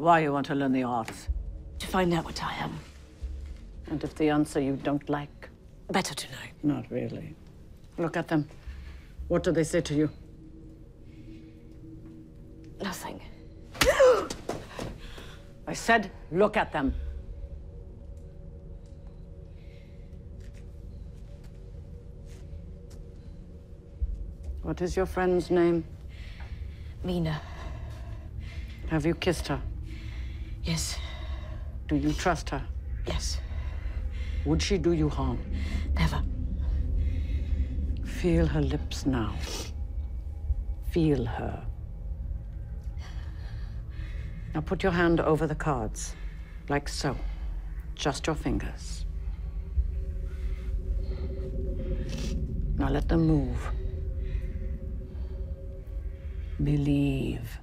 Why you want to learn the arts? To find out what I am. And if the answer you don't like? Better to know. Not really. Look at them. What do they say to you? Nothing. I said, look at them. What is your friend's name? Mina. Have you kissed her? Yes. Do you trust her? Yes. Would she do you harm? Never. Feel her lips now. Feel her. Now put your hand over the cards, like so. Just your fingers. Now let them move. Believe.